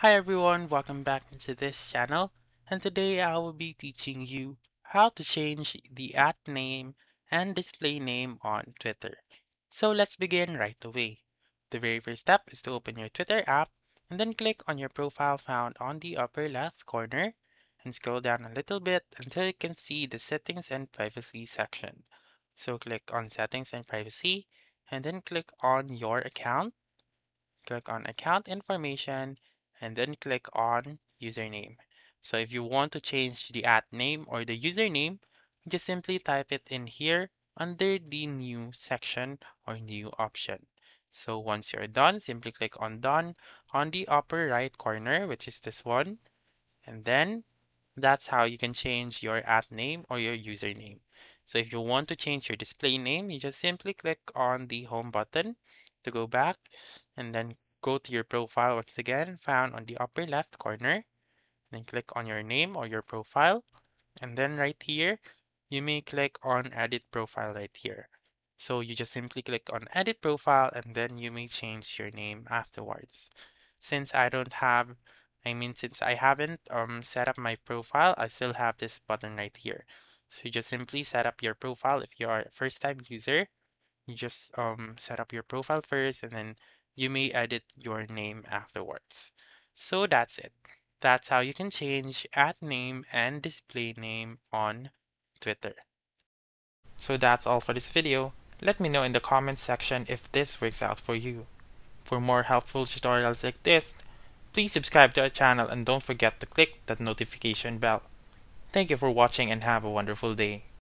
Hi everyone, welcome back into this channel and today I will be teaching you how to change the at name and display name on Twitter. So let's begin right away. The very first step is to open your Twitter app and then click on your profile found on the upper left corner and scroll down a little bit until you can see the settings and privacy section. So click on settings and privacy and then click on your account. Click on account information and then click on username. So if you want to change the at name or the username, just simply type it in here under the new section or new option. So once you're done, simply click on done on the upper right corner, which is this one. And then that's how you can change your at name or your username. So if you want to change your display name, you just simply click on the home button to go back and then go to your profile once again, found on the upper left corner. Then click on your name or your profile. And then right here, you may click on edit profile right here. So you just simply click on edit profile and then you may change your name afterwards. Since I don't have, I mean, since I haven't um, set up my profile, I still have this button right here. So you just simply set up your profile if you are a first time user. You just um, set up your profile first and then you may edit your name afterwards. So that's it. That's how you can change at name and display name on Twitter. So that's all for this video. Let me know in the comments section if this works out for you. For more helpful tutorials like this, please subscribe to our channel and don't forget to click that notification bell. Thank you for watching and have a wonderful day.